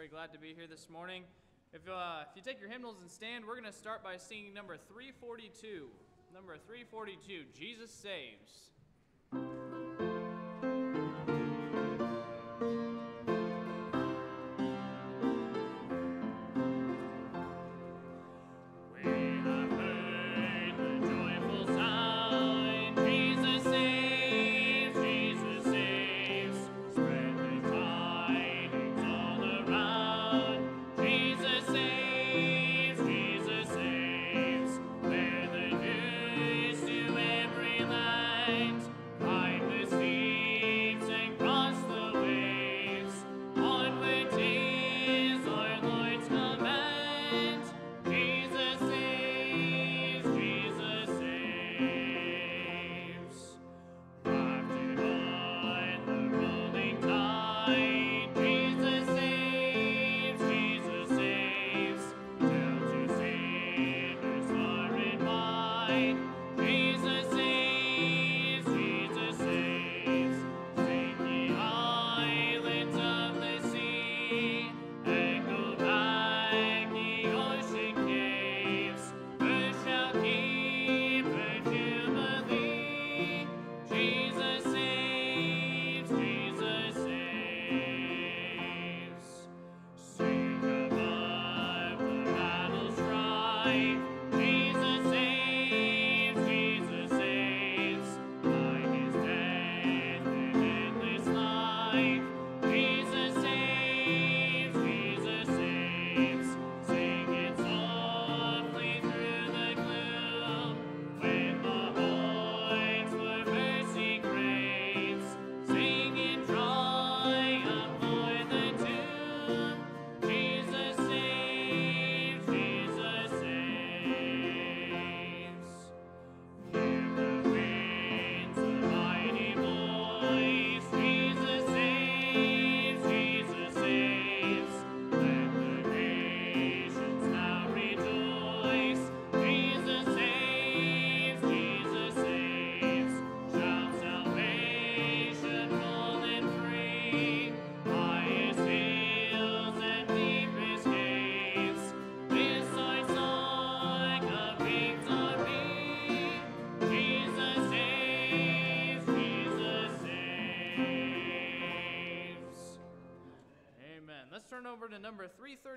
very glad to be here this morning. If, uh, if you take your hymnals and stand, we're going to start by singing number 342. Number 342, Jesus Saves.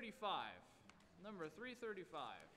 335. Number 335.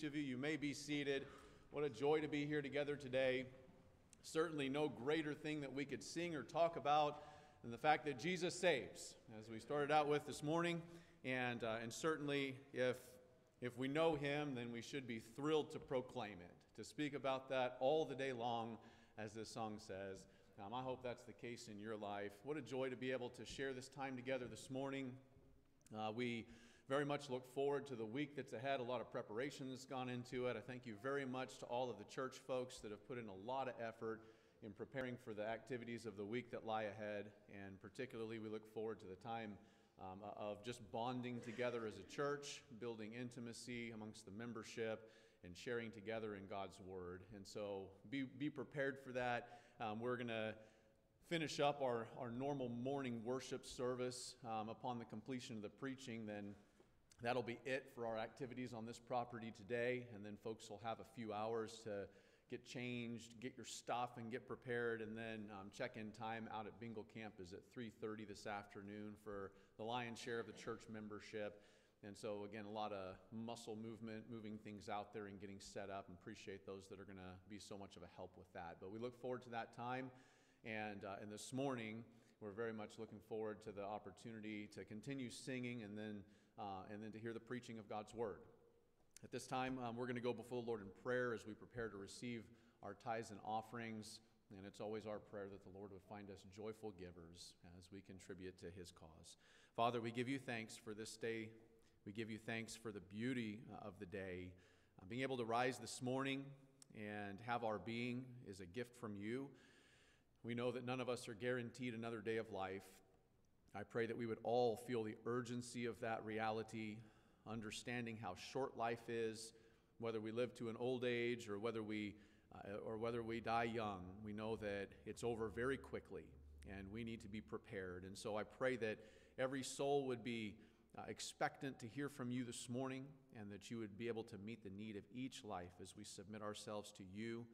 Each of you. You may be seated. What a joy to be here together today. Certainly, no greater thing that we could sing or talk about than the fact that Jesus saves, as we started out with this morning. And, uh, and certainly, if, if we know Him, then we should be thrilled to proclaim it, to speak about that all the day long, as this song says. Um, I hope that's the case in your life. What a joy to be able to share this time together this morning. Uh, we very much look forward to the week that's ahead. A lot of preparation has gone into it. I thank you very much to all of the church folks that have put in a lot of effort in preparing for the activities of the week that lie ahead. And particularly, we look forward to the time um, of just bonding together as a church, building intimacy amongst the membership, and sharing together in God's Word. And so be, be prepared for that. Um, we're going to finish up our, our normal morning worship service um, upon the completion of the preaching. Then that'll be it for our activities on this property today. And then folks will have a few hours to get changed, get your stuff, and get prepared. And then um, check-in time out at Bingle Camp is at 3:30 this afternoon for the lion's share of the church membership. And so again, a lot of muscle movement, moving things out there and getting set up. And appreciate those that are going to be so much of a help with that. But we look forward to that time. And uh, and this morning, we're very much looking forward to the opportunity to continue singing and then uh, and then to hear the preaching of God's word. At this time, um, we're going to go before the Lord in prayer as we prepare to receive our tithes and offerings. And it's always our prayer that the Lord would find us joyful givers as we contribute to his cause. Father, we give you thanks for this day. We give you thanks for the beauty uh, of the day. Uh, being able to rise this morning and have our being is a gift from you. We know that none of us are guaranteed another day of life. I pray that we would all feel the urgency of that reality understanding how short life is, whether we live to an old age or whether we, uh, or whether we die young. We know that it's over very quickly and we need to be prepared. And so I pray that every soul would be uh, expectant to hear from you this morning and that you would be able to meet the need of each life as we submit ourselves to you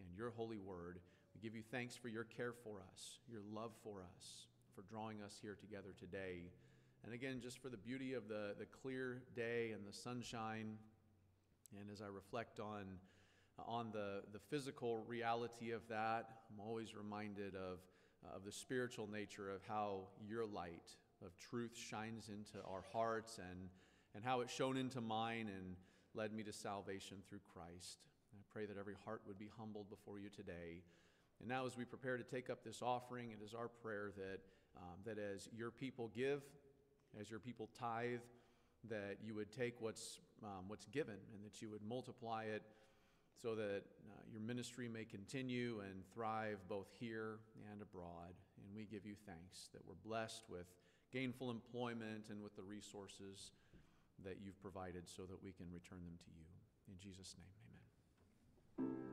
and your holy word. We give you thanks for your care for us, your love for us, for drawing us here together today. And again, just for the beauty of the, the clear day and the sunshine, and as I reflect on, on the, the physical reality of that, I'm always reminded of, of the spiritual nature of how your light of truth shines into our hearts and, and how it shone into mine and led me to salvation through Christ. I pray that every heart would be humbled before you today. And now, as we prepare to take up this offering, it is our prayer that, um, that as your people give, as your people tithe, that you would take what's, um, what's given and that you would multiply it so that uh, your ministry may continue and thrive both here and abroad. And we give you thanks that we're blessed with gainful employment and with the resources that you've provided so that we can return them to you. In Jesus' name, amen.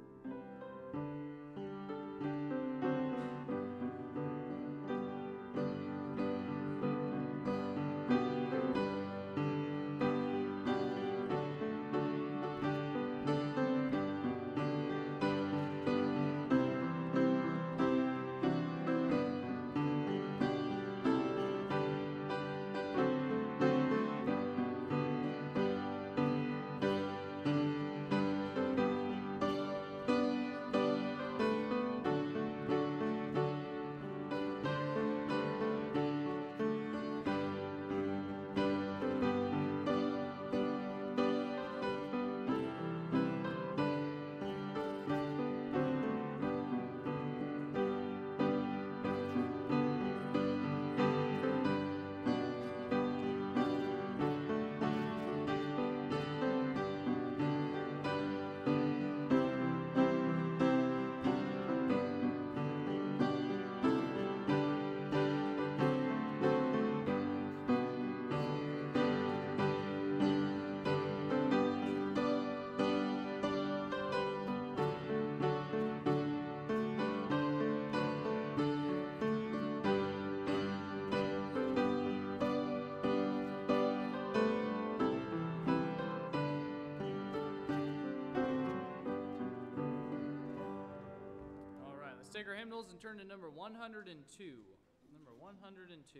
Hymnals and turn to number 102. Number 102.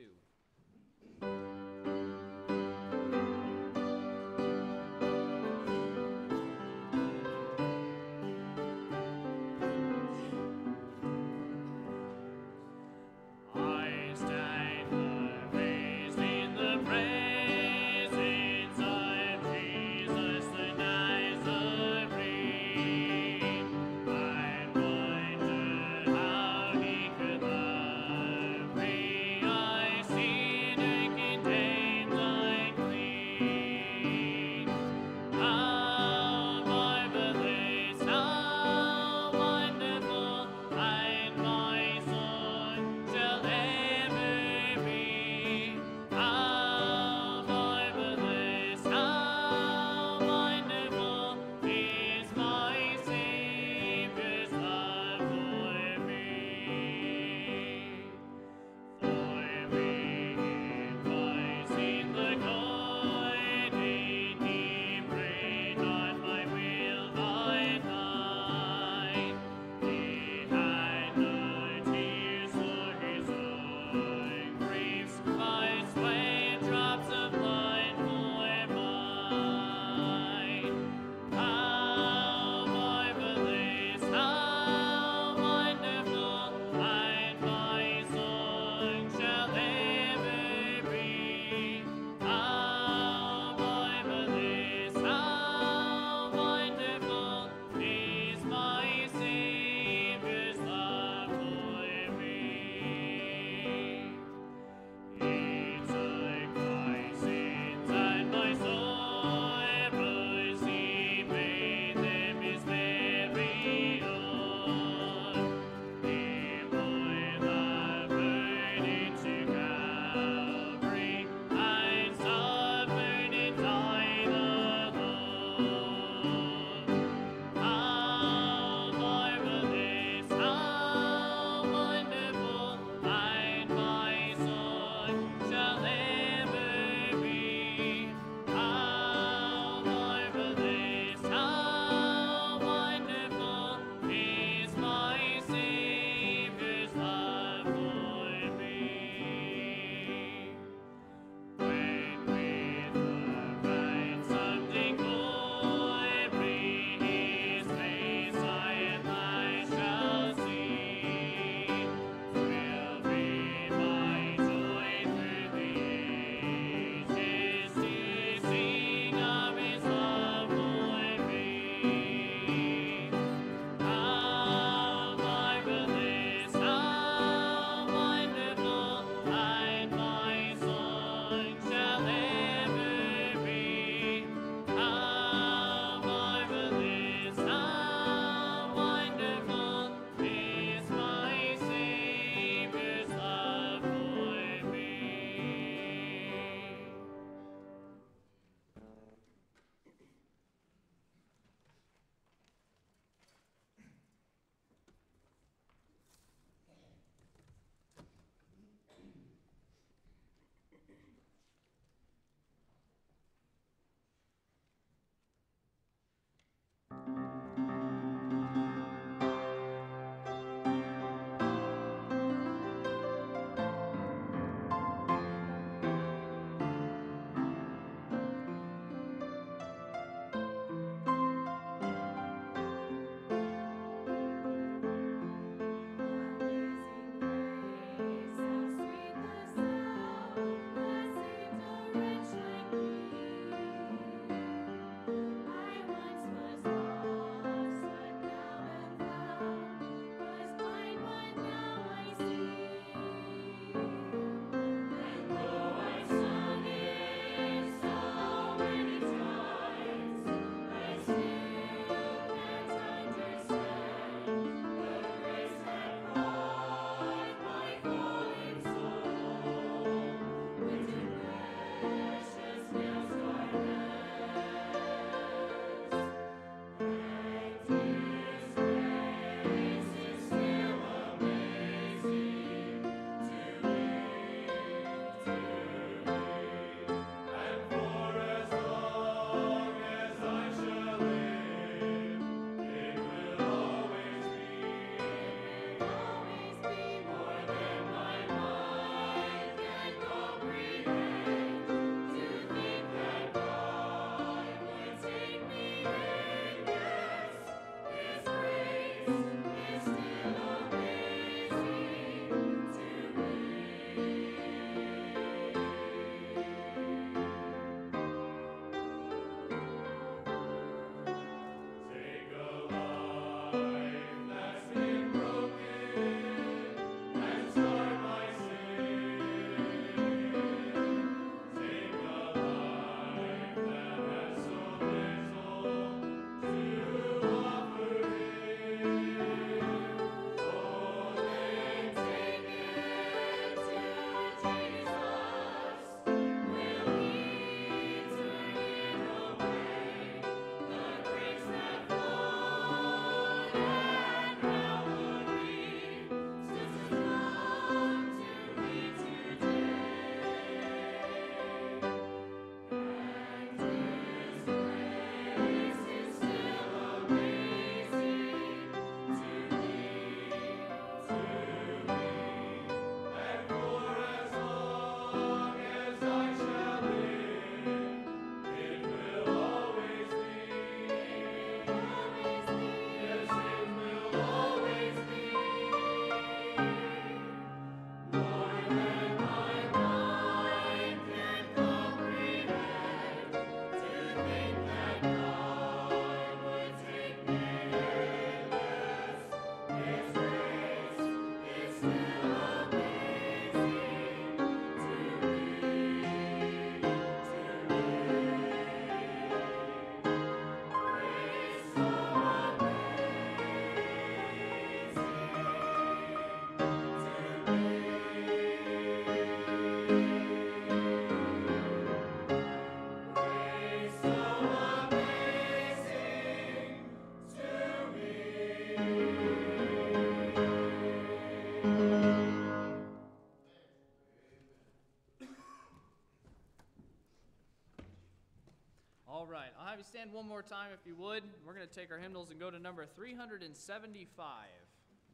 Stand one more time if you would. We're going to take our hymnals and go to number 375.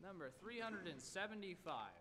Number 375.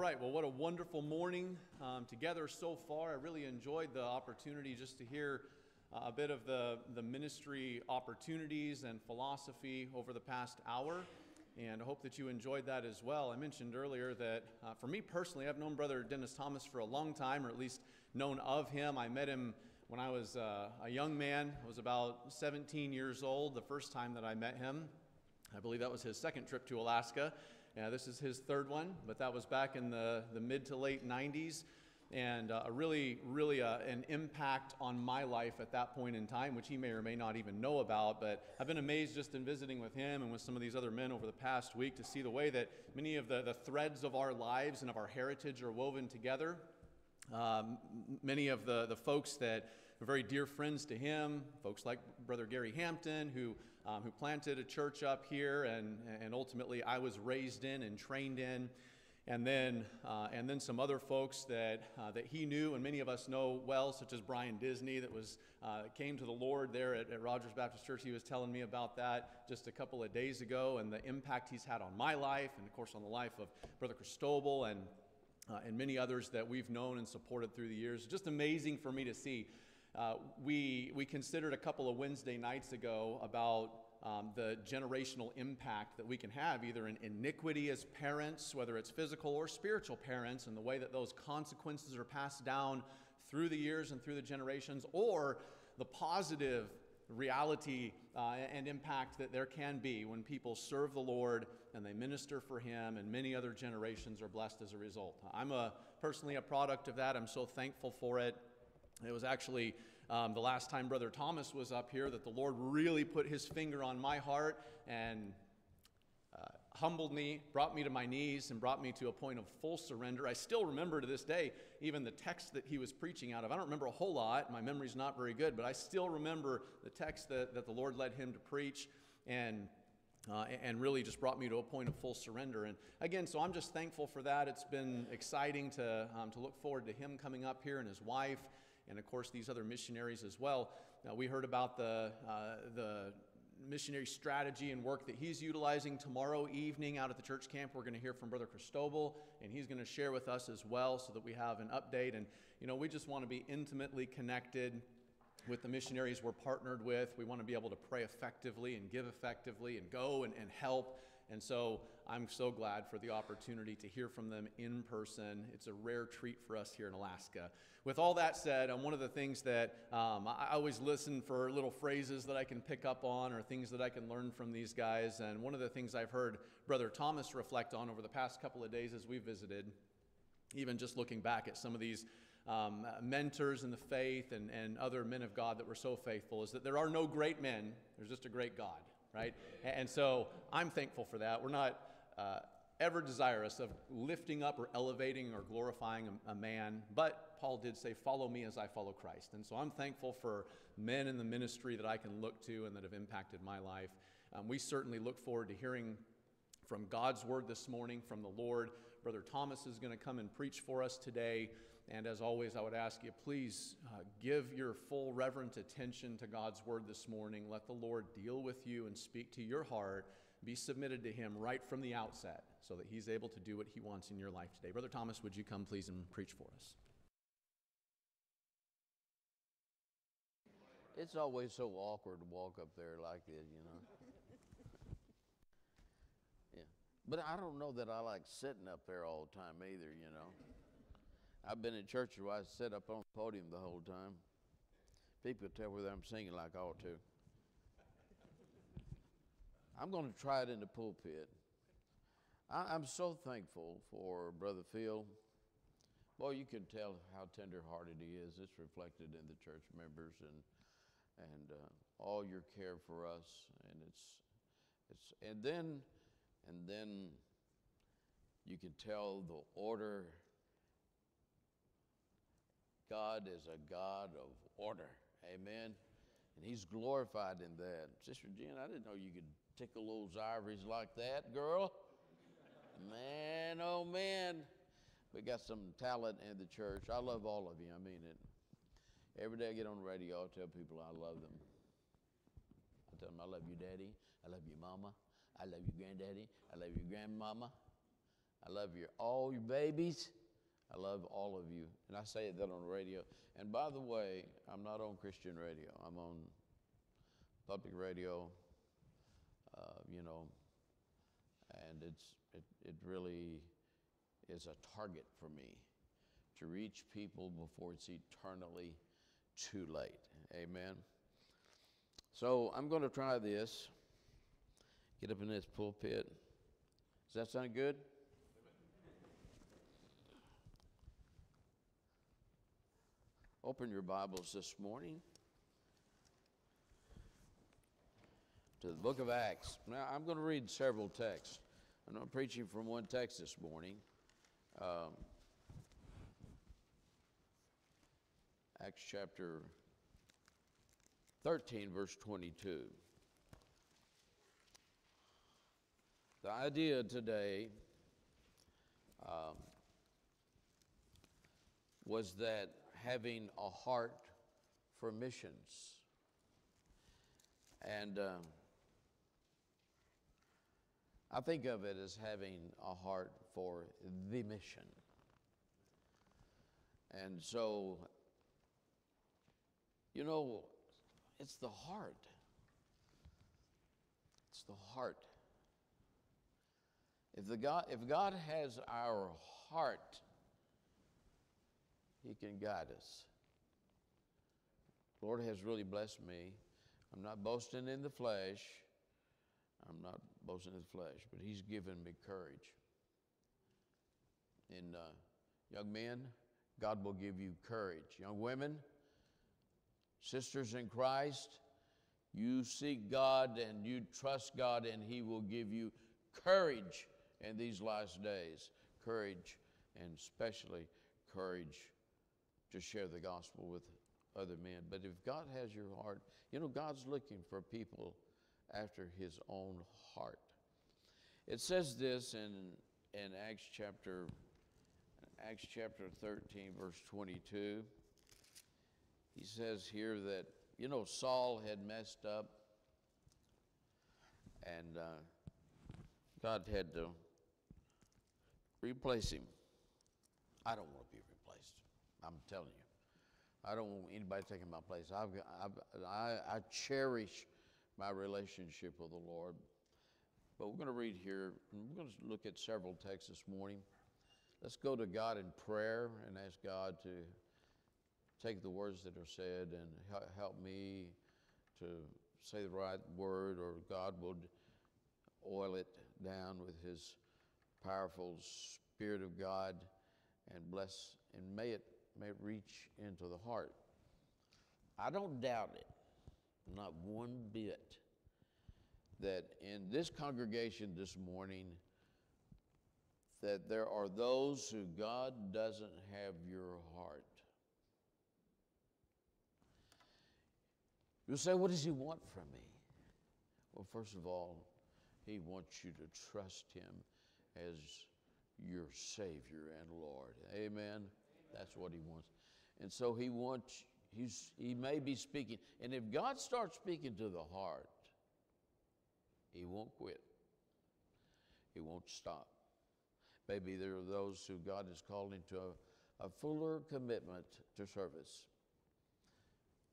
Right, well, what a wonderful morning um, together so far. I really enjoyed the opportunity just to hear uh, a bit of the, the ministry opportunities and philosophy over the past hour. And I hope that you enjoyed that as well. I mentioned earlier that uh, for me personally, I've known Brother Dennis Thomas for a long time, or at least known of him. I met him when I was uh, a young man. I was about 17 years old the first time that I met him. I believe that was his second trip to Alaska. Yeah, this is his third one, but that was back in the, the mid to late 90s. And uh, really, really uh, an impact on my life at that point in time, which he may or may not even know about. But I've been amazed just in visiting with him and with some of these other men over the past week to see the way that many of the, the threads of our lives and of our heritage are woven together. Um, many of the, the folks that are very dear friends to him, folks like Brother Gary Hampton, who, um, who planted a church up here, and, and ultimately I was raised in and trained in. And then, uh, and then some other folks that, uh, that he knew and many of us know well, such as Brian Disney, that was, uh, came to the Lord there at, at Rogers Baptist Church. He was telling me about that just a couple of days ago and the impact he's had on my life and, of course, on the life of Brother Cristobal and, uh, and many others that we've known and supported through the years. Just amazing for me to see. Uh, we, we considered a couple of Wednesday nights ago about um, the generational impact that we can have, either in iniquity as parents, whether it's physical or spiritual parents, and the way that those consequences are passed down through the years and through the generations, or the positive reality uh, and impact that there can be when people serve the Lord and they minister for Him, and many other generations are blessed as a result. I'm a, personally a product of that. I'm so thankful for it. It was actually um, the last time Brother Thomas was up here that the Lord really put His finger on my heart and humbled me, brought me to my knees, and brought me to a point of full surrender. I still remember to this day even the text that he was preaching out of. I don't remember a whole lot. My memory's not very good, but I still remember the text that, that the Lord led him to preach and, uh, and really just brought me to a point of full surrender. And again, so I'm just thankful for that. It's been exciting to, um, to look forward to him coming up here and his wife, and of course, these other missionaries as well. Now, we heard about the, uh, the missionary strategy and work that he's utilizing tomorrow evening out at the church camp. We're going to hear from Brother Cristobal, and he's going to share with us as well so that we have an update. And, you know, we just want to be intimately connected with the missionaries we're partnered with. We want to be able to pray effectively and give effectively and go and, and help. And so I'm so glad for the opportunity to hear from them in person. It's a rare treat for us here in Alaska. With all that said, um, one of the things that um, I, always listen for little phrases that I can pick up on or things that I can learn from these guys. And one of the things I've heard Brother Thomas reflect on over the past couple of days as we visited, even just looking back at some of these um, mentors in the faith and, and other men of God that were so faithful, is that there are no great men, there's just a great God right? And so I'm thankful for that. We're not uh, ever desirous of lifting up or elevating or glorifying a, a, man, but Paul did say, Follow me as I follow Christ. And so I'm thankful for men in the ministry that I can look to and that have impacted my life. Um, we certainly look forward to hearing from God's word this morning from the Lord. Brother Thomas is going to come and preach for us today. And as always, I would ask you, please uh, give your full reverent attention to God's word this morning. Let the Lord deal with you and speak to your heart. Be submitted to Him right from the outset so that He's able to do what He wants in your life today. Brother Thomas, would you come please and preach for us? It's always so awkward to walk up there like this, you know. yeah. But I don't know that I like sitting up there all the time either, you know. I've been in churches where I sit up on the podium the whole time. People tell whether I'm singing like I ought to. I'm going to try it in the pulpit. I, am so thankful for Brother Phil. Boy, you can tell how tender-hearted he is. It's reflected in the church members and and uh, all your care for us. And it's it's and then and then you can tell the order God is a God of order. Amen. And He's glorified in that. Sister Jen, I didn't know you could tickle those ivories like that, girl. man, oh man. We got some talent in the church. I love all of you. I mean it. Every day I get on the radio, I tell people I love them. I tell them I love you, Daddy. I love you, Mama. I love you, Granddaddy. I love you, Grandmama. I love your all your babies. I love all of you. And I say that on radio. And by the way, I'm not on Christian radio, I'm on public radio, uh, you know, and it's, it, it really is a target for me to reach people before it's eternally too late. Amen. So I'm going to try this. Get up in this pulpit. Does that sound good? Open your Bibles this morning to the book of Acts. Now, I'm going to read several texts. I'm not preaching from one text this morning. Um, Acts chapter 13, verse 22. The idea today um, was that having a heart for missions. And um, I think of it as having a heart for the mission. And so, you know, it's the heart It's the heart. If, the God, if God has our heart, He can guide us. Lord has really blessed me. I'm not boasting in the flesh. I'm not boasting in the flesh, but He's given me courage. And uh, young men, God will give you courage. Young women, sisters in Christ, you seek God and you trust God, and He will give you courage in these last days. Courage, and especially courage to share the gospel with other men. But if God has your heart, you know, God's looking for people after His own heart. It says this in, in Acts chapter Acts chapter 13, verse 22. He says here that, you know, Saul had messed up and uh, God had to replace him. I don't want. I'm telling you. I don't want anybody taking my place. I've, I've, I, I cherish my relationship with the Lord. But we're going to read here, we're going to look at several texts this morning. Let's go to God in prayer and ask God to take the words that are said and help me to say the right word, or God would oil it down with His powerful Spirit of God and bless and may it may reach into the heart. I don't doubt it, not one bit, that in this congregation this morning that there are those who God doesn't have your heart. You'll say, What does He want from me? Well, first of all, He wants you to trust Him as your Savior and Lord. Amen? That's what He wants. And so He wants, he's, He may be speaking. And if God starts speaking to the heart, He won't quit, He won't stop. Maybe there are those who God is calling to a, a fuller commitment to service,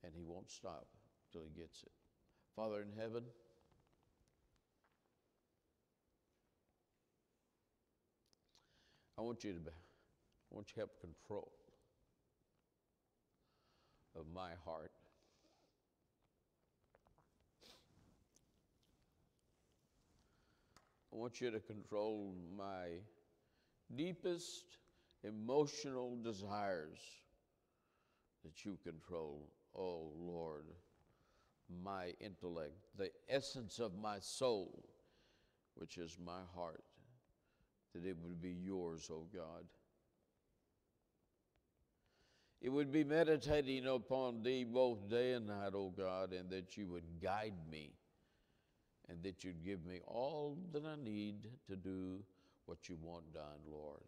and He won't stop till He gets it. Father in heaven, I want you to I want you to have control of my heart. I want you to control my deepest emotional desires that you control, oh Lord, my intellect, the essence of my soul, which is my heart, that it would be yours, oh God. It would be meditating upon thee both day and night, O God, and that you would guide me and that you'd give me all that I need to do what you want done, Lord.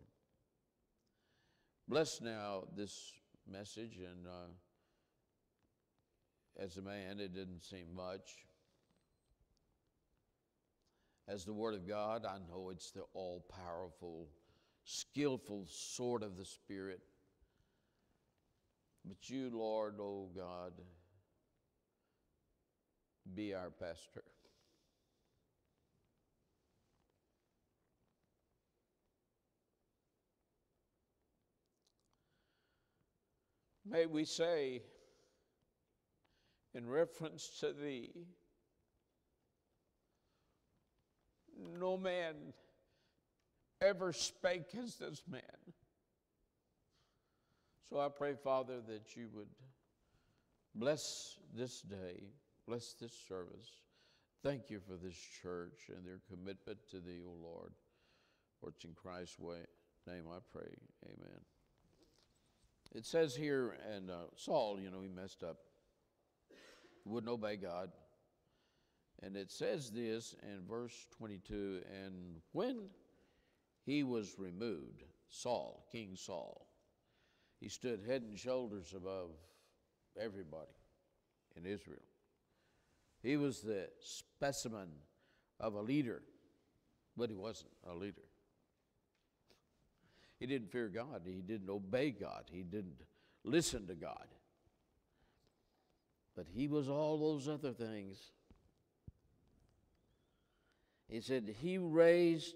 Bless now this message, and uh, as a man, it didn't seem much. As the Word of God, I know it's the all powerful, skillful sword of the Spirit. But you, Lord, oh God, be our pastor. May we say, in reference to thee, no man ever spake as this man. So I pray, Father, that you would bless this day, bless this service. Thank you for this church and their commitment to thee, O Lord. For it's in Christ's way, name I pray. Amen. It says here, and uh, Saul, you know, he messed up, wouldn't obey God. And it says this in verse 22 and when he was removed, Saul, King Saul, he stood head and shoulders above everybody in Israel. He was the specimen of a leader, but he wasn't a leader. He didn't fear God. He didn't obey God. He didn't listen to God. But he was all those other things. He said, He raised,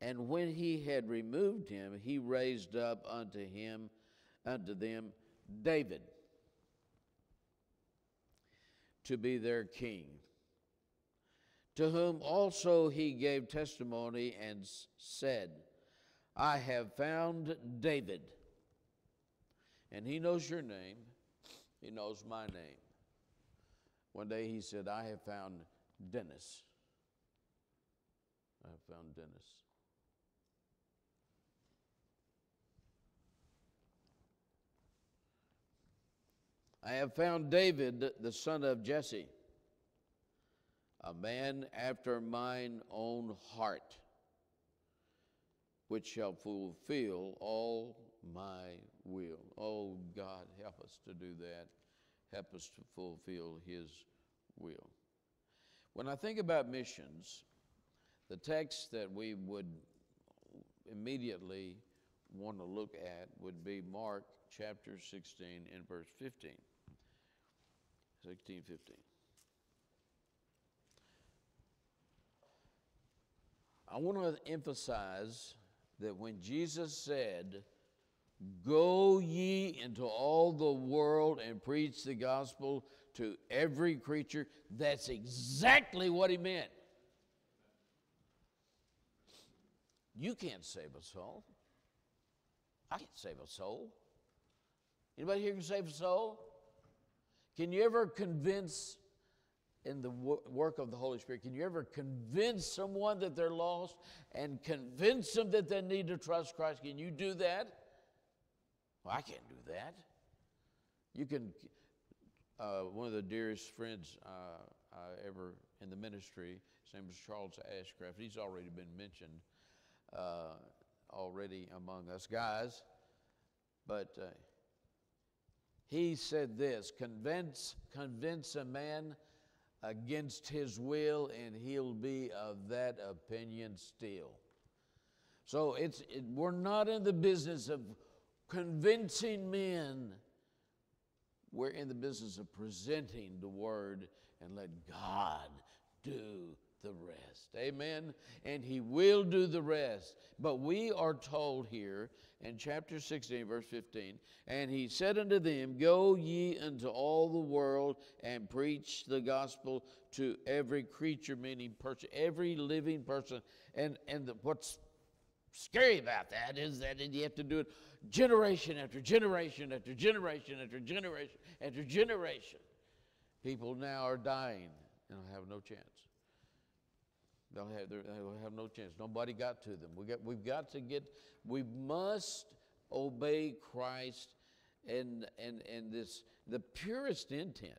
and when he had removed him, he raised up unto him, unto them, David to be their king, to whom also he gave testimony and said, I have found David. And he knows your name, he knows my name. One day he said, I have found Dennis. I have found Dennis. I have found David, the son of Jesse, a man after mine own heart, which shall fulfill all my will. Oh, God, help us to do that. Help us to fulfill His will. When I think about missions, the text that we would immediately want to look at would be Mark chapter 16 and verse 15. 16, 15. I want to emphasize that when Jesus said, Go ye into all the world and preach the gospel to every creature, that's exactly what he meant. You can't save a soul. I can't save a soul. Anybody here can save a soul? Can you ever convince in the work of the Holy Spirit, can you ever convince someone that they're lost and convince them that they need to trust Christ? Can you do that? Well, I can't do that. You can, uh, one of the dearest friends uh, I ever in the ministry, his name is Charles Ashcraft. He's already been mentioned uh, already among us guys, but uh, he said this convince, convince a man against his will, and he'll be of that opinion still. So it's, it, we're not in the business of convincing men. We're in the business of presenting the word and let God do the rest. Amen. And he will do the rest. But we are told here in chapter 16, verse 15, and he said unto them, Go ye into all the world and preach the gospel to every creature, meaning person, every living person. And, and the, what's scary about that is that you have to do it generation after generation after generation after generation after generation. People now are dying and have no chance. They'll have, they'll have no chance. Nobody got to them. We got, we've got to get, we must obey Christ and, and, and this, the purest intent.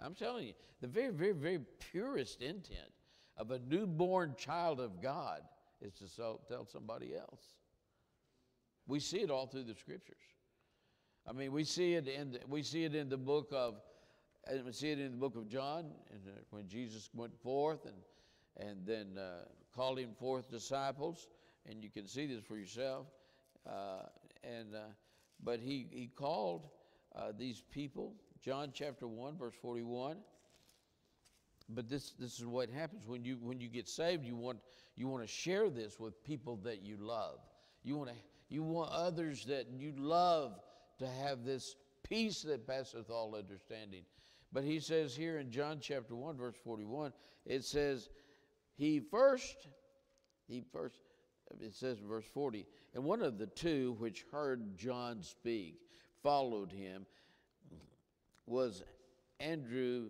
I'm telling you, the very, very, very purest intent of a newborn child of God is to so, tell somebody else. We see it all through the scriptures. I mean, we see it in the, we see it in the book of, and we see it in the book of John, and uh, when Jesus went forth and and then uh, called him forth disciples, and you can see this for yourself. Uh, and uh, but he he called uh, these people. John chapter one verse forty one. But this this is what happens when you when you get saved. You want you want to share this with people that you love. You want to you want others that you love to have this peace that passeth all understanding. But he says here in John chapter 1, verse 41, it says, he first, he first, it says in verse 40, and one of the two which heard John speak followed him was Andrew,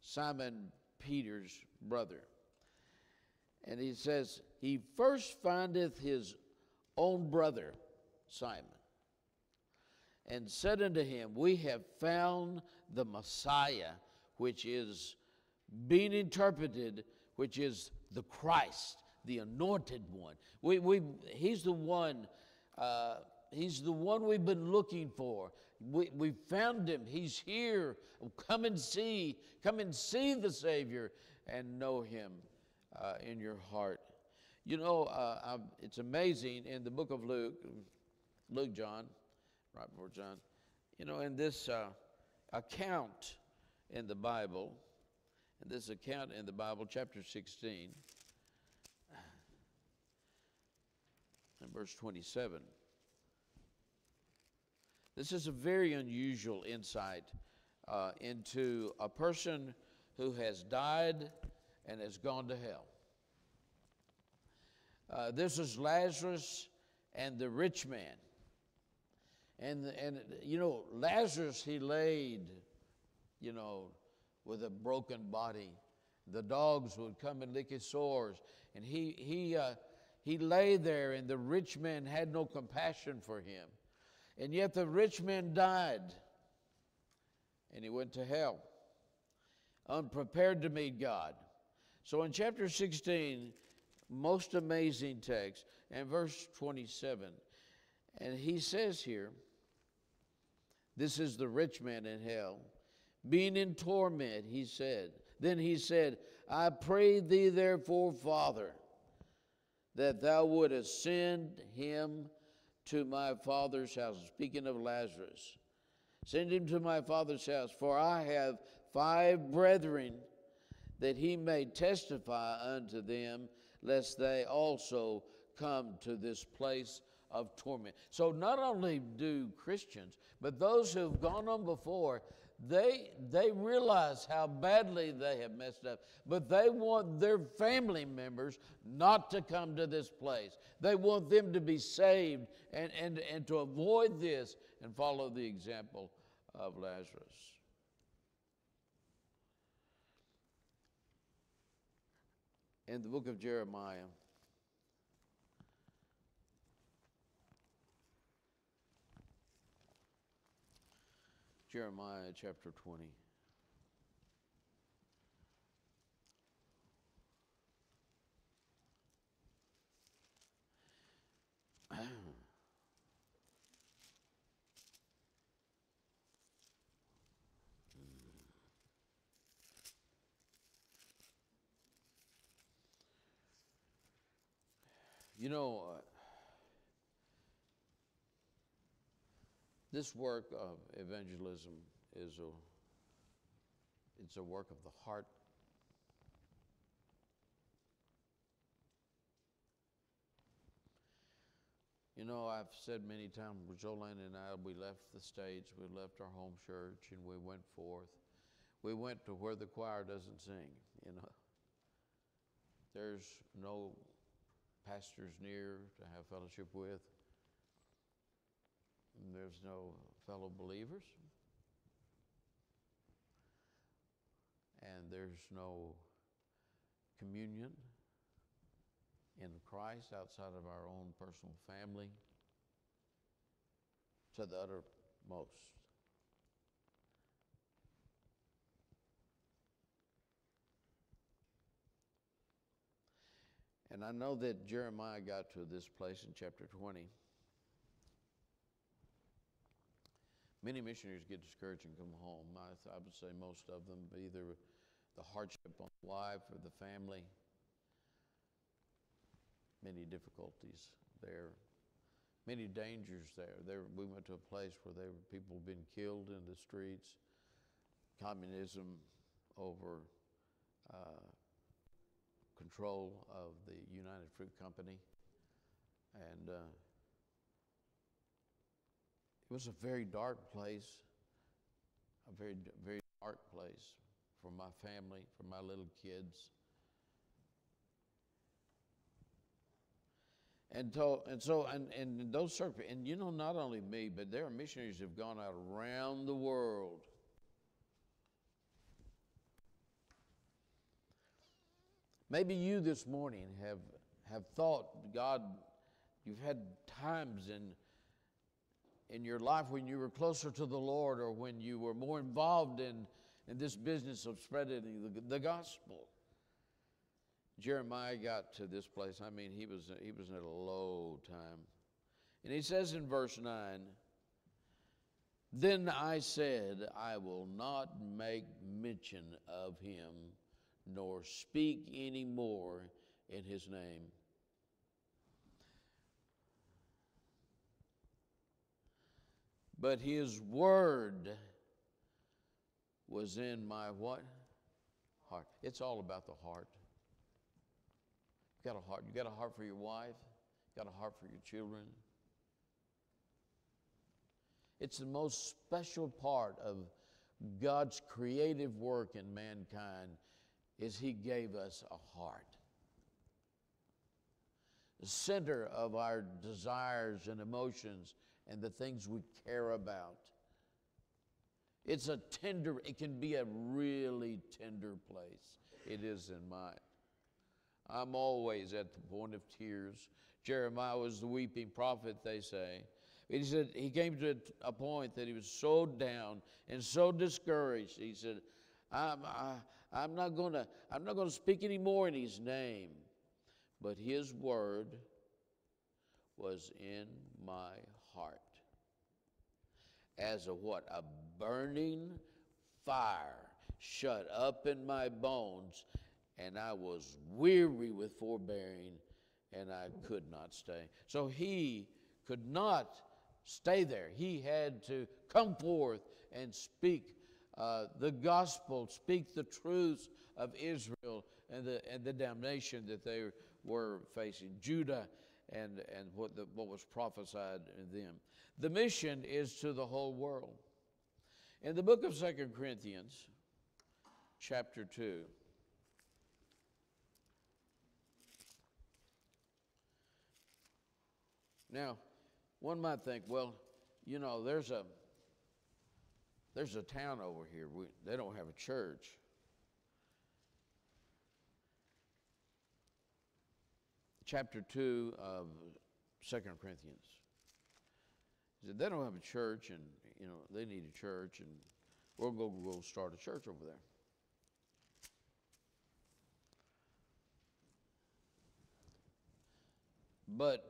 Simon Peter's brother. And he says, He first findeth his own brother, Simon, and said unto him, We have found the Messiah, which is being interpreted which is the Christ, the anointed one. We, we, he's the one. Uh, he's the one we've been looking for. We, we found him. He's here. Come and see. Come and see the Savior and know him uh, in your heart. You know, uh, it's amazing in the book of Luke, Luke, John, right before John, you know, in this uh, account in the Bible, and this account in the Bible, chapter 16, and verse 27. This is a very unusual insight uh, into a person who has died and has gone to hell. Uh, this is Lazarus and the rich man. And, and, you know, Lazarus, he laid, you know, with a broken body. The dogs would come and lick his sores. And he, he, uh, he lay there, and the rich man had no compassion for him. And yet the rich man died, and he went to hell, unprepared to meet God. So in chapter 16, most amazing text, and verse 27, and he says here, this is the rich man in hell. Being in torment, he said. Then he said, I pray thee, therefore, Father, that thou wouldest send him to my father's house. Speaking of Lazarus, send him to my father's house, for I have five brethren, that he may testify unto them, lest they also come to this place of torment. So not only do Christians, but those who've gone on before, they they realize how badly they have messed up, but they want their family members not to come to this place. They want them to be saved and, and, and to avoid this and follow the example of Lazarus. In the book of Jeremiah, Jeremiah chapter 20. You know, uh, this work of evangelism is a it's a work of the heart. You know, I've said many times, Jolene and I, we left the States, we left our home church, and we went forth. We went to where the choir doesn't sing, you know. There's no pastors near to have fellowship with. There's no fellow believers. And there's no communion in Christ outside of our own personal family to the uttermost. And I know that Jeremiah got to this place in chapter 20. Many missionaries get discouraged and come home. I, I would say most of them, either the hardship on wife or the family, many difficulties there, many dangers there. there. We went to a place where there were people being killed in the streets, communism over uh, control of the United Fruit Company. And uh, was a very dark place, a very, very dark place for my family, for my little kids. And, to, and so, and, and those circles, and you know, not only me, but there are missionaries who have gone out around the world. Maybe you this morning have, have thought, God, you've had times in, in your life when you were closer to the Lord or when you were more involved in, in this business of spreading the, the gospel. Jeremiah got to this place. I mean, he was, he was in a low time. And he says in verse 9, Then I said, I will not make mention of him, nor speak any more in his name. But his word was in my what? Heart. It's all about the heart. You got a heart. You got a heart for your wife. You got a heart for your children. It's the most special part of God's creative work in mankind is he gave us a heart. The center of our desires and emotions and the things we care about. It's a tender, it can be a really tender place. It is in mine. I'm always at the point of tears. Jeremiah was the weeping prophet, they say. He said he came to a point that he was so down and so discouraged. He said, I'm, I, I'm not going to I'm not going to speak anymore in his name. But his word was in my as a what? A burning fire shut up in my bones, and I was weary with forbearing, and I could not stay. So he could not stay there. He had to come forth and speak uh, the gospel, speak the truths of Israel and the, and the damnation that they were facing, Judah and, and what, the, what was prophesied in them. The mission is to the whole world. In the book of Second Corinthians, chapter 2, now, one might think, well, you know, there's a there's a town over here. We, they don't have a church. Chapter 2 of Second Corinthians. Said, they don't have a church, and, you know, they need a church, and we'll go, go start a church over there. But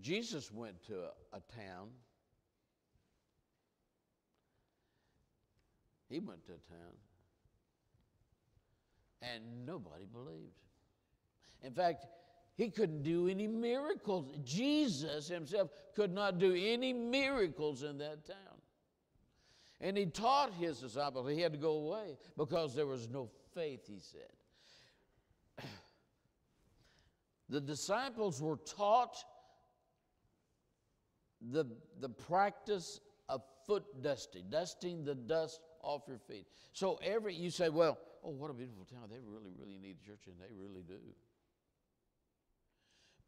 Jesus went to a, a town He went to a town. And nobody believed. In fact, he couldn't do any miracles. Jesus himself could not do any miracles in that town. And he taught his disciples he had to go away because there was no faith, he said. The disciples were taught the, the practice of foot dusting, dusting the dust off your feet. So every you say, well, oh, what a beautiful town. They really, really need a church, and they really do.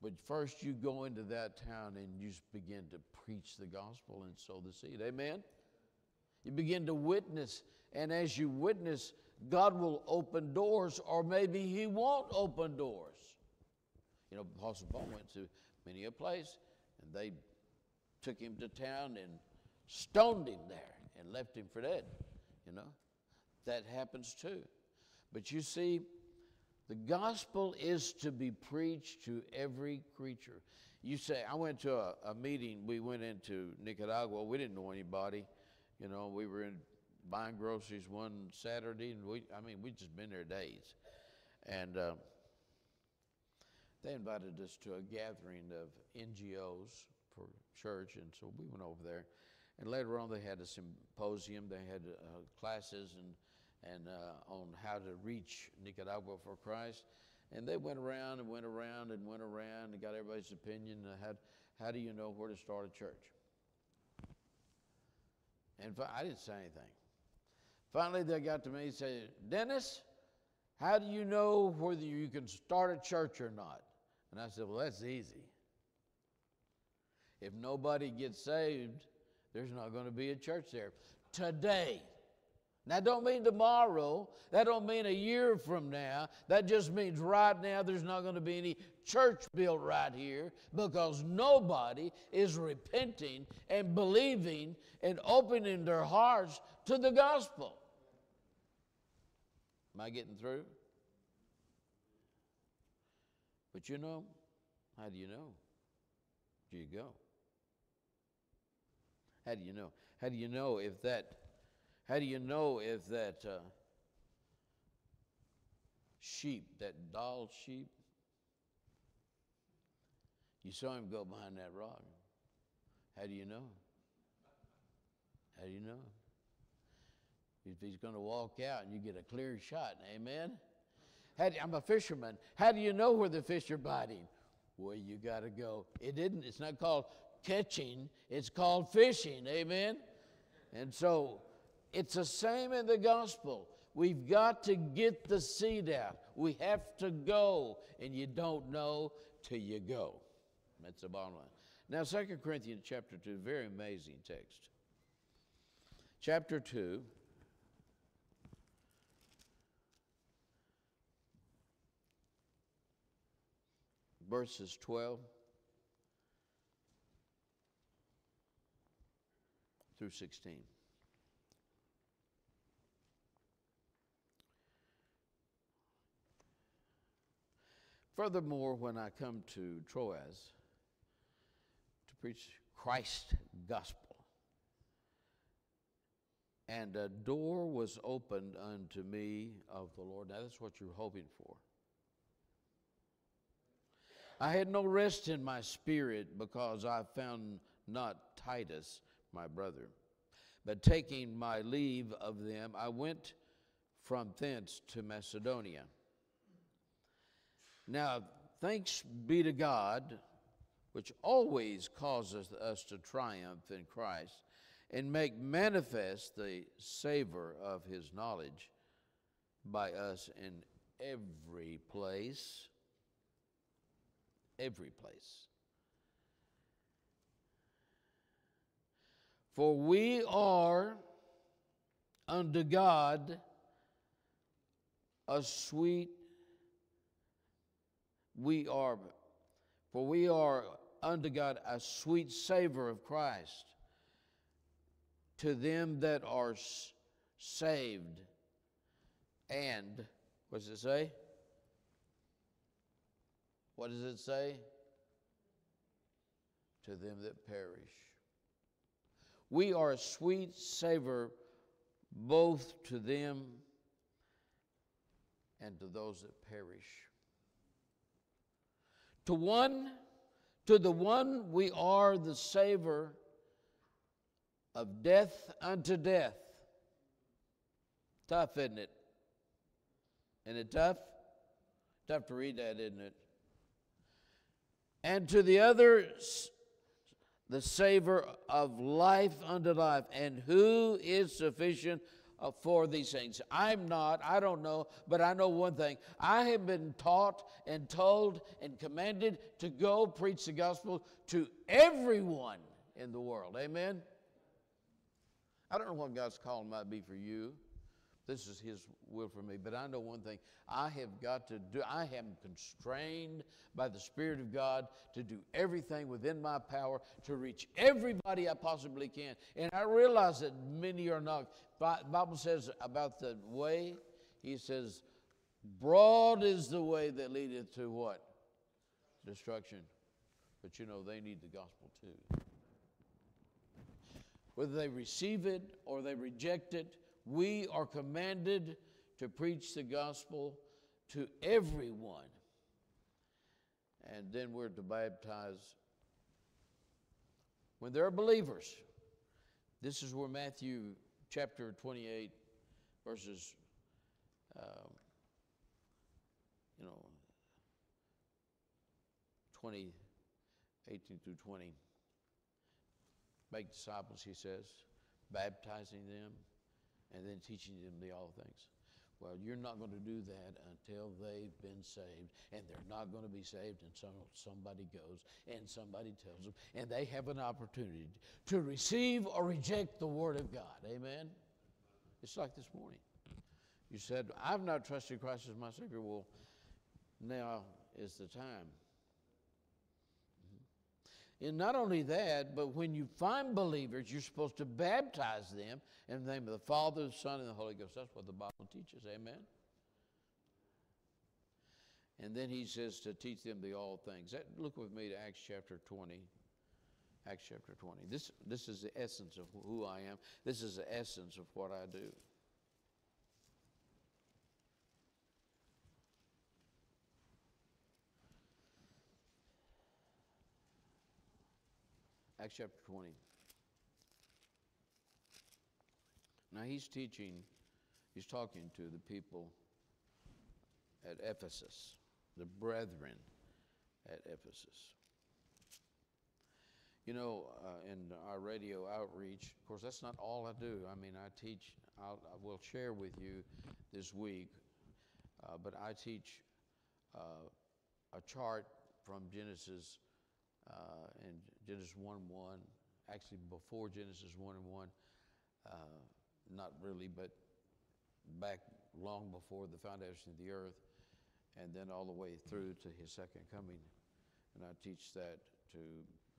But first, you go into that town and you begin to preach the gospel and sow the seed. Amen? You begin to witness, and as you witness, God will open doors, or maybe He won't open doors. You know, Apostle Paul went to many a place, and they took him to town and stoned him there and left him for dead. You know, that happens too. But you see, the gospel is to be preached to every creature. You say, I went to a, a, meeting, we went into Nicaragua, we didn't know anybody. You know, we were in buying groceries one Saturday, and we, I mean, we'd just been there days. And uh, they invited us to a gathering of NGOs for church, and so we went over there. And later on, they had a symposium. They had uh, classes and, and uh, on how to reach Nicaragua for Christ. And they went around and went around and went around and got everybody's opinion. How, how do you know where to start a church? And I didn't say anything. Finally, they got to me and said, Dennis, how do you know whether you can start a church or not? And I said, Well, that's easy. If nobody gets saved, there's not going to be a church there today. That don't mean tomorrow. That don't mean a year from now. That just means right now there's not going to be any church built right here because nobody is repenting and believing and opening their hearts to the gospel. Am I getting through? But you know, how do you know? Do you go? How do you know? How do you know if that? How do you know if that uh, sheep, that Dall sheep, you saw him go behind that rock? How do you know? How do you know? If he's going to walk out and you get a clear shot, amen? Do, I'm a fisherman. How do you know where the fish are biting? Well, you got to go. It didn't. It's not called catching. It's called fishing. Amen. And so, it's the same in the gospel. We've got to get the seed out. We have to go, and you don't know till you go. That's the bottom line. Now, 2 Corinthians chapter 2, very amazing text. Chapter 2. Verses 12 through 16. Furthermore, when I come to Troas to preach Christ's gospel, and a door was opened unto me of the Lord. Now, that's what you're hoping for. I had no rest in my spirit because I found not Titus, my brother. But taking my leave of them, I went from thence to Macedonia. Now, thanks be to God, which always causes us to triumph in Christ and make manifest the savor of his knowledge by us in every place. Every place. For we are unto God a sweet we are, for we are unto God a sweet savor of Christ to them that are saved. And, what does it say? What does it say? To them that perish. We are a sweet savor both to them and to those that perish. To one, to the one we are the savor of death unto death. Tough, isn't it? Isn't it tough? Tough to read that, isn't it? And to the other, the savor of life unto life. And who is sufficient Uh, for these things. I'm not, I don't know, but I know one thing. I have been taught and told and commanded to go preach the gospel to everyone in the world. Amen? I don't know what God's calling might be for you. This is His will for me. But I know one thing I have got to do, I am constrained by the Spirit of God to do everything within my power to reach everybody I possibly can. And I realize that many are not. Bible says about the way, He says, broad is the way that leadeth to what? Destruction. But you know, they need the gospel too. Whether they receive it or they reject it, we are commanded to preach the gospel to everyone. And then we're to baptize when they're believers. This is where Matthew chapter 28, verses, um, you know, 20, 18 through 20. Make disciples, he says, baptizing them and then teaching them the all things. Well, you're not going to do that until they've been saved, and they're not going to be saved until somebody goes and somebody tells them, and they have an opportunity to receive or reject the Word of God. Amen? It's like this morning. You said, I've not trusted Christ as my Savior. Well, now is the time. And not only that, but when you find believers, you're supposed to baptize them in the name of the Father, the Son, and the Holy Ghost. That's what the Bible teaches. Amen. And then he says to teach them the all things. That, look with me to Acts chapter 20. Acts chapter 20. This, this is the essence of who I am. This is the essence of what I do. Acts chapter 20. Now he's teaching, he's talking to the people at Ephesus, the brethren at Ephesus. You know, uh, in our radio outreach, of course, that's not all I do. I mean, I teach, I'll, I will share with you this week, uh, but I teach uh, a chart from Genesis uh, in Genesis 1 1, actually before Genesis 1 and 1, uh, not really, but back long before the foundation of the earth, and then all the way through to his second coming. And I teach that to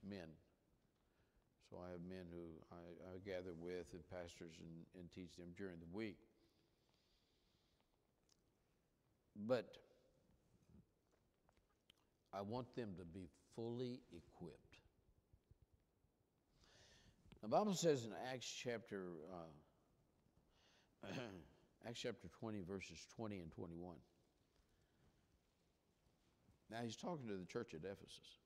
men. So I have men who I, I gather with and pastors and, and teach them during the week. But I want them to be fully equipped. The Bible says in Acts chapter uh, Acts chapter 20, verses 20 and 21. Now he's talking to the church at Ephesus.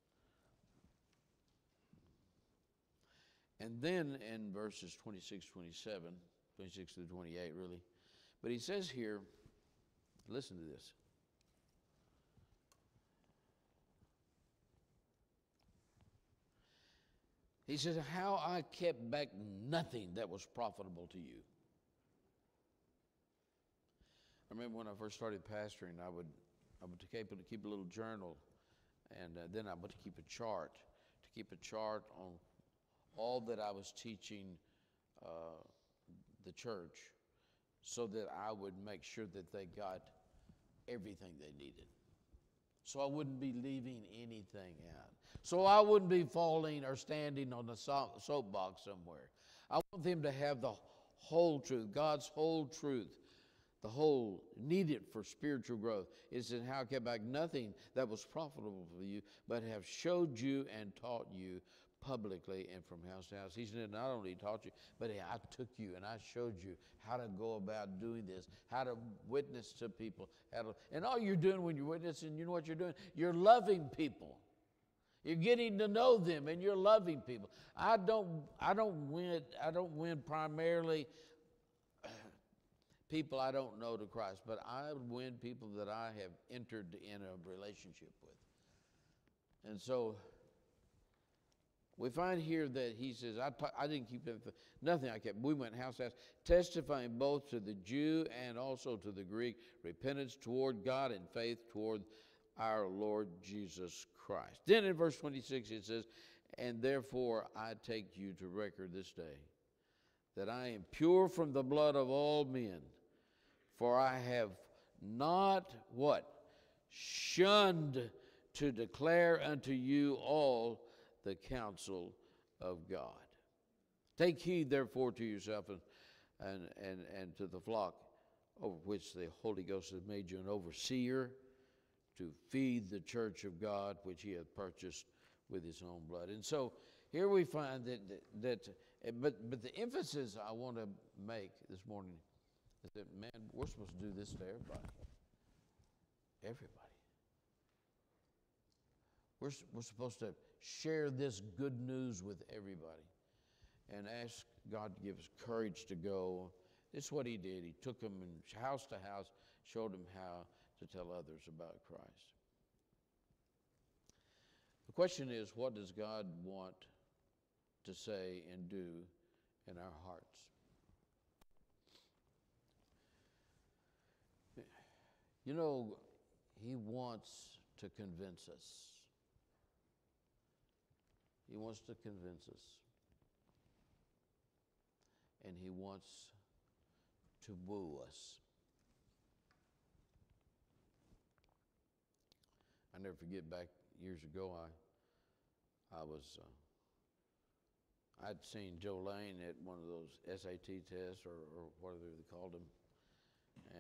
And then in verses 26, 27, 26 through 28, really. But he says here, listen to this. He says, How I kept back nothing that was profitable to you. I remember when I first started pastoring, I would, I would keep, keep a little journal, and uh, then I would keep a chart, to keep a chart on all that I was teaching uh, the church so that I would make sure that they got everything they needed. So I wouldn't be leaving anything out. So I wouldn't be falling or standing on the soapbox somewhere. I want them to have the whole truth, God's whole truth, the whole needed for spiritual growth. Is in how I kept back nothing that was profitable for you, but have showed you and taught you publicly and from house to house. He said, not only taught you, but I took you and I showed you how to go about doing this, how to witness to people. How to, and all you're doing when you're witnessing, you know what you're doing? You're loving people. You're getting to know them and you're loving people. I don't, I don't win, I don't win primarily people I don't know to Christ, but I win people that I have entered in a relationship with. And so we find here that he says, I, I didn't keep nothing I kept. We went house to house, testifying both to the Jew and also to the Greek, repentance toward God and faith toward our Lord Jesus Christ. Then in verse 26 it says, And therefore I take you to record this day that I am pure from the blood of all men, for I have not what? Shunned to declare unto you all the counsel of God. Take heed, therefore, to yourself and, and, and, and to the flock over which the Holy Ghost has made you an overseer to feed the church of God, which he hath purchased with his own blood. And so here we find that, that, that eh, but, but the emphasis I want to make this morning is that, man, we're supposed to do this to everybody. Everybody. We're, we're supposed to share this good news with everybody and ask God to give us courage to go. This is what he did. He took them in house to house, showed them how to tell others about Christ. The question is what does God want to say and do in our hearts? You know, He wants to convince us. He wants to convince us. And He wants to woo us. I never forget back years ago, I, I was, uh, I'd seen Jolene at one of those SAT tests or, or whatever they called them.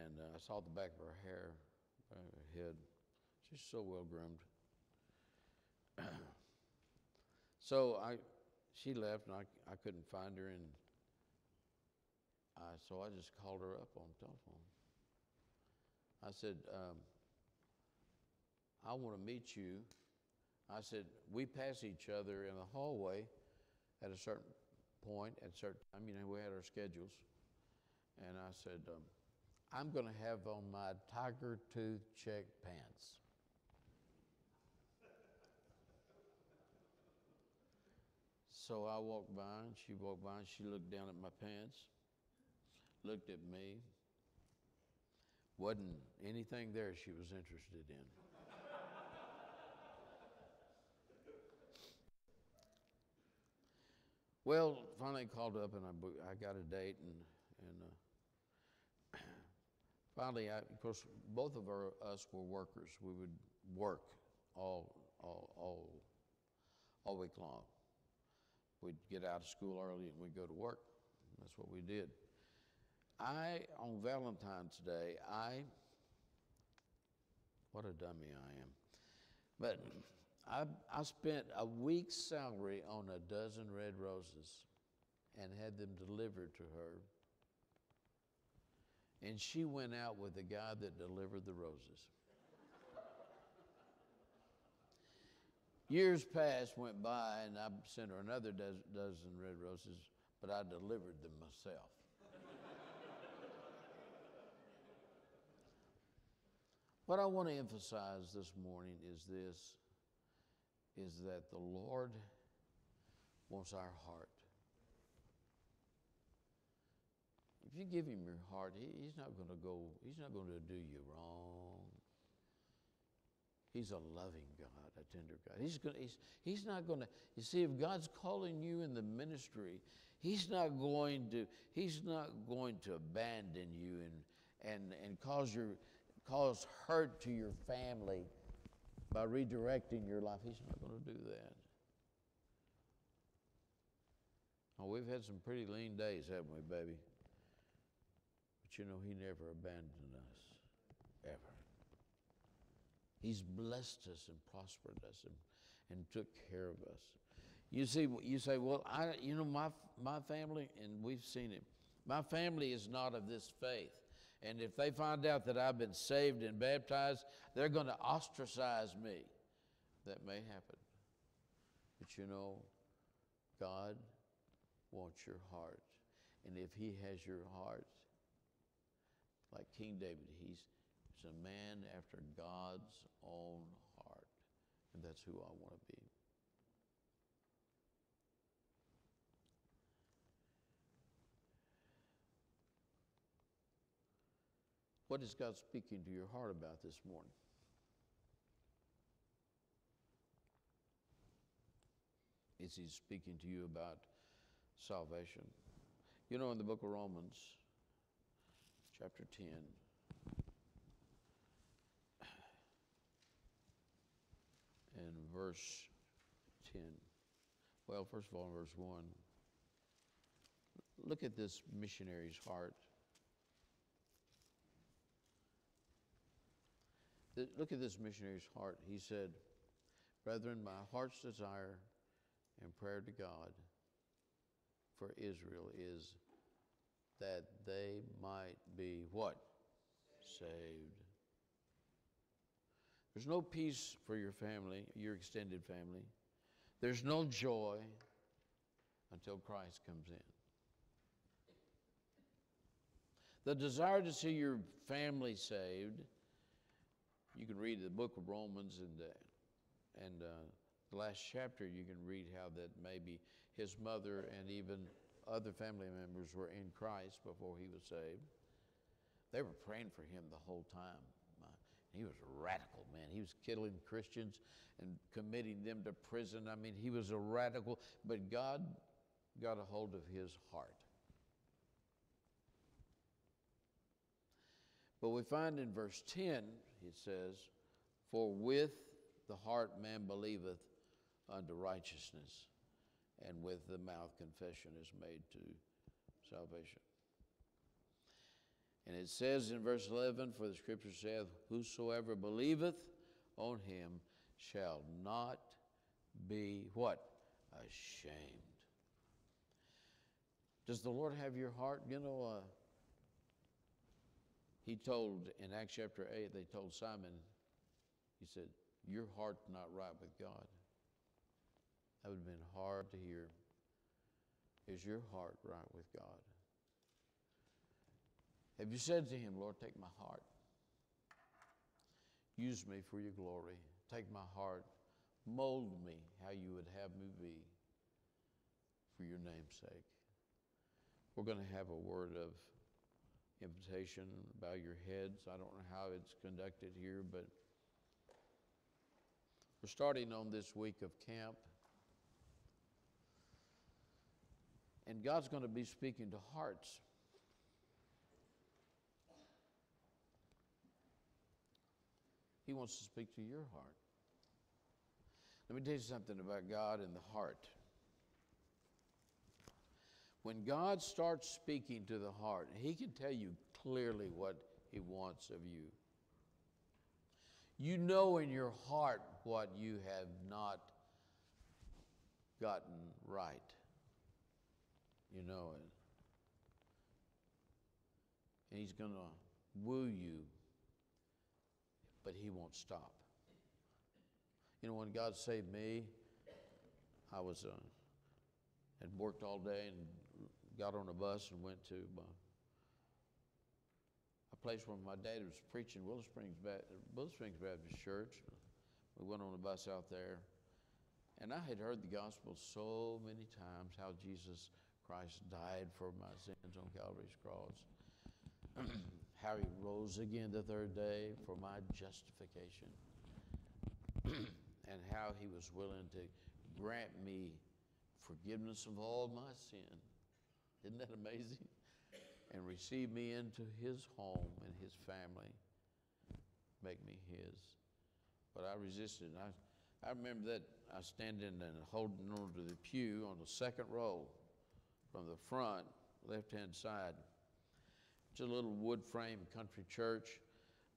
And uh, I saw the back of her hair, her head. She's so well groomed. So I, she left, and I, I couldn't find her, and I, so I just called her up on the telephone. I said, um, I want to meet you. I said, we pass each other in the hallway at a certain point, at a certain time. You know, we had our schedules. And I said, um, I'm going to have on my tiger tooth check pants. So I walked by and she walked by and she looked down at my pants, looked at me. Wasn't anything there she was interested in. well, finally called up and I, I got a date and, and uh, finally, I, of course, both of our, us were workers. We would work all, all, all, all week long. We'd get out of school early and we'd go to work. That's what we did. I, on Valentine's Day, I, what a dummy I am. But I, I spent a week's salary on a dozen red roses and had them delivered to her. And she went out with the guy that delivered the roses. Years passed, went by, and I sent her another dozen, red roses, but I delivered them myself. what I want to emphasize this morning is this is that the Lord wants our heart. If you give him your heart, he, he's not going to go, he's not going to do you wrong. He's a loving God, a tender God. He's, gonna, he's, he's not going to, you see, if God's calling you in the ministry, He's not going to, He's not going to abandon you and, and, and cause, your, cause hurt to your family by redirecting your life. He's not going to do that. Oh, we've had some pretty lean days, haven't we, baby? But you know, He never abandoned us. He's blessed us and prospered us and, and took care of us. You see, you say, well, I, you know, my, my family, and we've seen it, my family is not of this faith. And if they find out that I've been saved and baptized, they're going to ostracize me. That may happen. But you know, God wants your heart. And if He has your heart, like King David, He's, he's a man after God's own heart. And that's who I want to be. What is God speaking to your heart about this morning? Is He speaking to you about salvation? You know, in the book of Romans, chapter 10, and verse 10. Well, first of all, in verse 1, look at this missionary's heart. Look at this missionary's heart. He said, Brethren, my heart's desire and prayer to God for Israel is that they might be what? Saved. There's no peace for your family, your extended family. There's no joy until Christ comes in. The desire to see your family saved you can read the book of Romans and, uh, and uh, the last chapter, you can read how that maybe his mother and even other family members were in Christ before he was saved. They were praying for him the whole time. He was a radical man. He was killing Christians and committing them to prison. I mean, he was a radical, but God got a hold of his heart. But we find in verse 10, it says, For with the heart man believeth unto righteousness, and with the mouth confession is made to salvation. And it says in verse 11, For the scripture saith, Whosoever believeth on him shall not be what? Ashamed. Does the Lord have your heart? You know, uh, he told in Acts chapter 8, they told Simon, he said, Your heart's not right with God. That would have been hard to hear. Is your heart right with God? Have you said to him, Lord, take my heart? Use me for your glory. Take my heart. Mold me how you would have me be for your name's sake. We're going to have a word of invitation. Bow your heads. I don't know how it's conducted here, but we're starting on this week of camp. And God's going to be speaking to hearts. He wants to speak to your heart. Let me tell you something about God and the heart. When God starts speaking to the heart, He can tell you clearly what He wants of you. You know in your heart what you have not gotten right. You know it. And He's going to woo you, but He won't stop. You know, when God saved me, I was uh, had worked all day and got on a bus and went to uh, a place where my dad was preaching, Willow Springs, Willow Springs Baptist Church. We went on a bus out there, and I had heard the gospel so many times how Jesus Christ died for my sins on Calvary's cross, how he rose again the third day for my justification, and how he was willing to grant me forgiveness of all my sin. Isn't that amazing? And receive me into his home and his family, make me his. But I resisted. I, I remember that I standing and holding on to the pew on the second row from the front, left hand side. A little wood frame country church,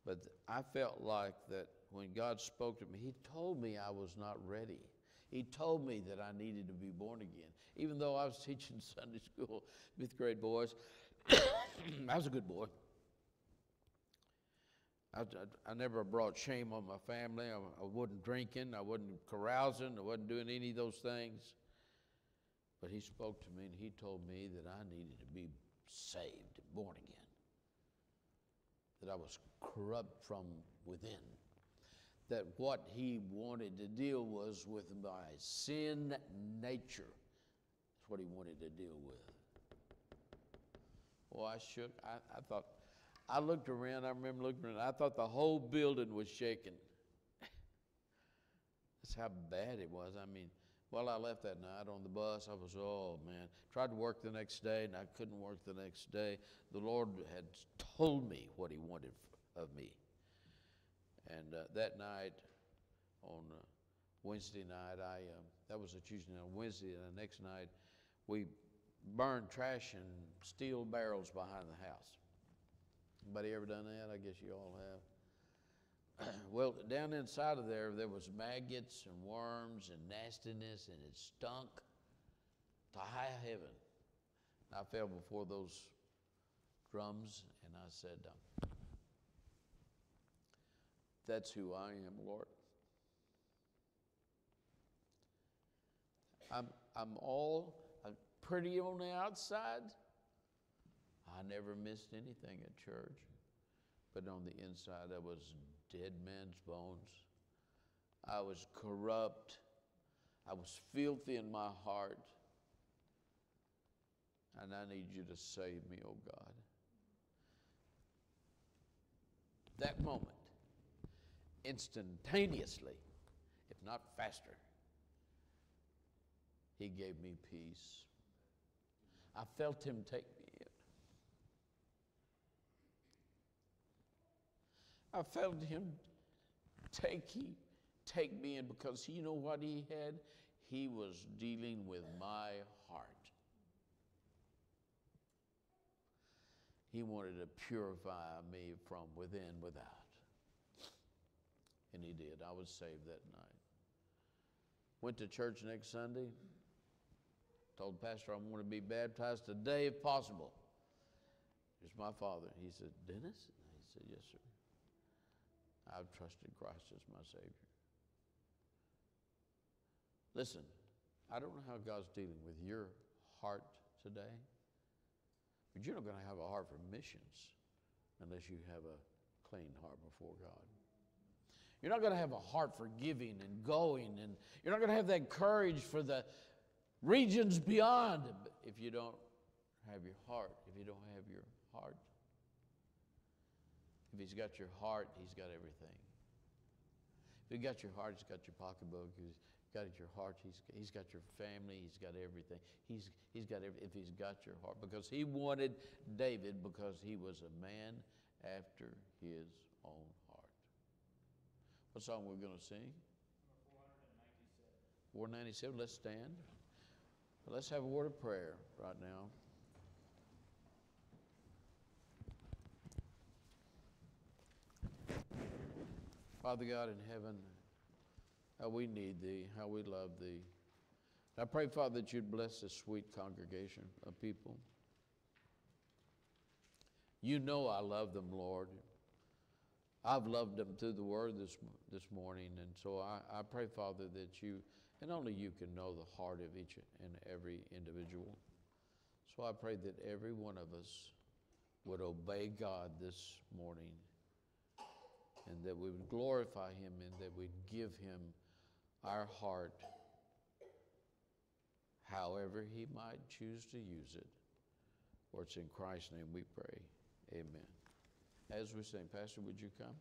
but I felt like that when God spoke to me, He told me I was not ready. He told me that I needed to be born again. Even though I was teaching Sunday school, fifth grade boys, I was a good boy. I, I, I, never brought shame on my family. I, I wasn't drinking. I wasn't carousing. I wasn't doing any of those things. But he spoke to me and he told me that I needed to be saved, born again. That I was corrupt from within. That what he wanted to deal was with my sin nature. That's what he wanted to deal with. Well, I shook. I, I thought, I looked around. I remember looking around. I thought the whole building was shaking. That's how bad it was. I mean, well, I left that night on the bus. I was, oh man. Tried to work the next day, and I couldn't work the next day. The Lord had told me what He wanted of me. And uh, that night, on uh, Wednesday night, I uh, that was a Tuesday night. Wednesday, and the next night, we burned trash in steel barrels behind the house. Anybody ever done that? I guess you all have. well, down inside of there, there was maggots and worms and nastiness, and it stunk to high heaven. I fell before those drums, and I said, um, "That's who I am, Lord. I'm I'm all I'm pretty on the outside." I never missed anything at church, but on the inside, I was dead man's bones. I was corrupt. I was filthy in my heart. And I need you to save me, oh God. That moment, instantaneously, if not faster, He gave me peace. I felt Him take me I felt him take, he, take me in because you know what he had? He was dealing with my heart. He wanted to purify me from within, without. And he did. I was saved that night. Went to church next Sunday. Told Pastor I want to be baptized today if possible. Here's my father. He said, Dennis? He said, Yes, sir. I've trusted Christ as my Savior. Listen, I don't know how God's dealing with your heart today, but you're not going to have a heart for missions. unless you have a clean heart before God. You're not going to have a heart for giving and going, and you're not going to have that courage for the regions beyond if you don't have your heart, if you don't have your heart. If he's got your heart, he's got everything. If he's got your heart, he's got your pocketbook. He's got your heart, he's, he's got your family, he's got everything. He's, he's got every, if he's got your heart, because he wanted David because he was a man after his own heart. What song we're going to sing? 497. 497. Let's stand. Let's have a word of prayer right now. Father God in heaven, how we need Thee, how we love Thee. I pray, Father, that you'd bless this sweet congregation of people. You know I love them, Lord. I've loved them through the word this, this morning, and so I, I pray, Father, that you, and only you can know the heart of each and every individual. So I pray that every one of us would obey God this morning and that we would glorify Him and that we'd give Him our heart however He might choose to use it. For it's in Christ's name we pray. Amen. As we sing, Pastor, would you come?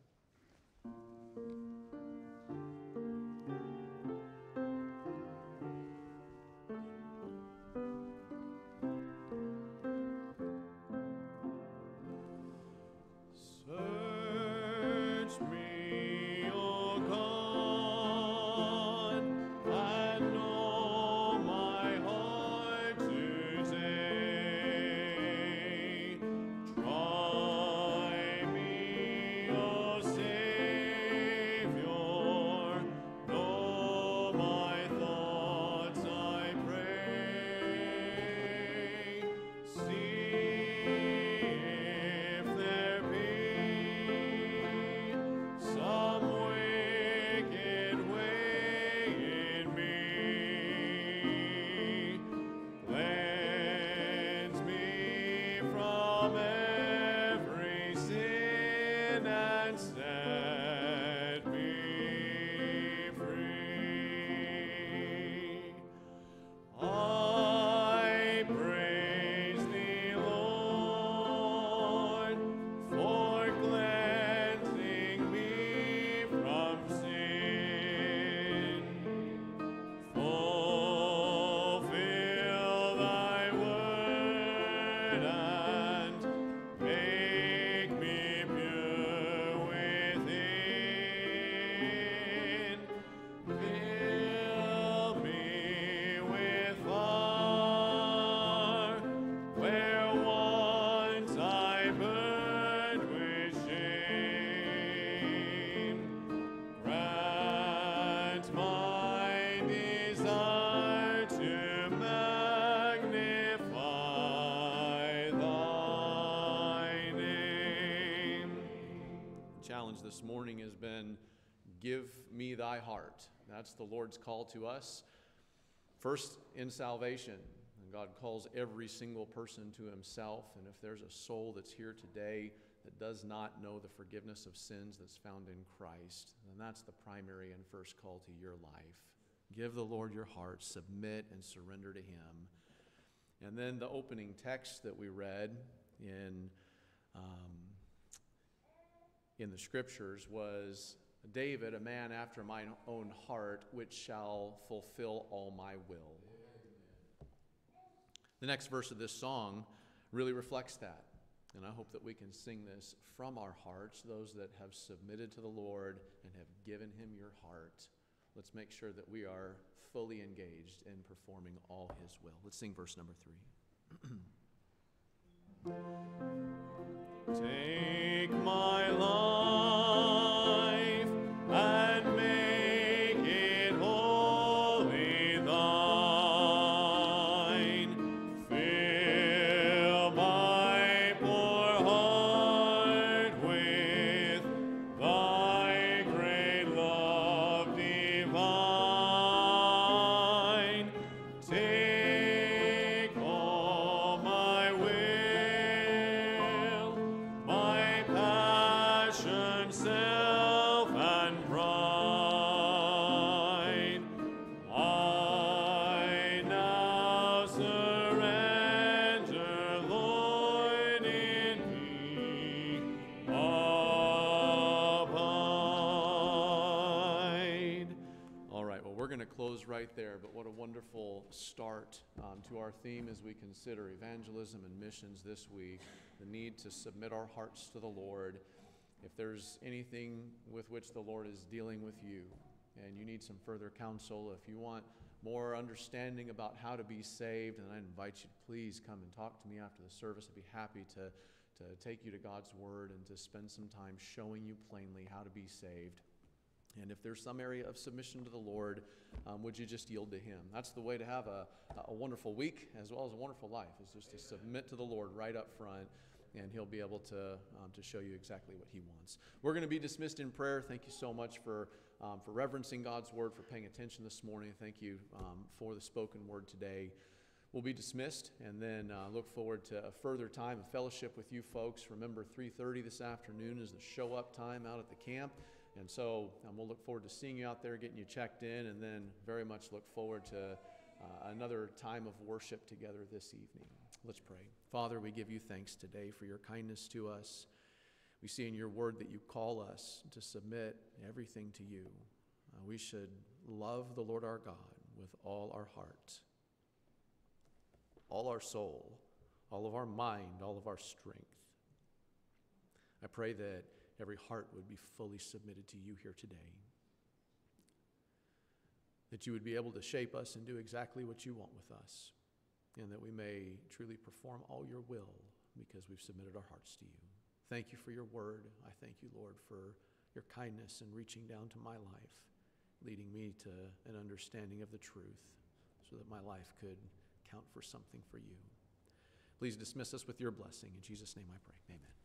Give me thy heart. That's the Lord's call to us. First, in salvation, God calls every single person to himself. And if there's a soul that's here today that does not know the forgiveness of sins that's found in Christ, then that's the primary and first call to your life. Give the Lord your heart, submit and surrender to Him. And then the opening text that we read in um, in the scriptures was David, a man after mine own heart, which shall fulfill all my will. The next verse of this song really reflects that. And I hope that we can sing this from our hearts, those that have submitted to the Lord and have given Him your heart. Let's make sure that we are fully engaged in performing all His will. Let's sing verse number three. Take my life. A wonderful start um, to our theme as we consider evangelism and missions this week the need to submit our hearts to the Lord. If there's anything with which the Lord is dealing with you and you need some further counsel, if you want more understanding about how to be saved, then I invite you to please come and talk to me after the service. I'd be happy to, to take you to God's Word and to spend some time showing you plainly how to be saved. And if there's some area of submission to the Lord, um, would you just yield to Him? That's the way to have a, a wonderful week as well as a wonderful life, is just to submit to the Lord right up front, and He'll be able to, um, to show you exactly what He wants. We're going to be dismissed in prayer. Thank you so much for, um, for reverencing God's Word, for paying attention this morning. Thank you um, for the spoken word today. We'll be dismissed and then uh, look forward to a further time of fellowship with you folks. Remember, 3.30 this afternoon is the show up time out at the camp. And so um, we'll look forward to seeing you out there, getting you checked in, and then very much look forward to uh, another time of worship together this evening. Let's pray. Father, we give you thanks today for your kindness to us. We see in your word that you call us to submit everything to you. Uh, we should love the Lord our God with all our heart, all our soul, all of our mind, all of our strength. I pray that every heart would be fully submitted to you here today. That you would be able to shape us and do exactly what you want with us, and that we may truly perform all your will because we've submitted our hearts to you. Thank you for your word. I thank you, Lord, for your kindness in reaching down to my life, leading me to an understanding of the truth so that my life could count for something for you. Please dismiss us with your blessing. In Jesus' name I pray. Amen.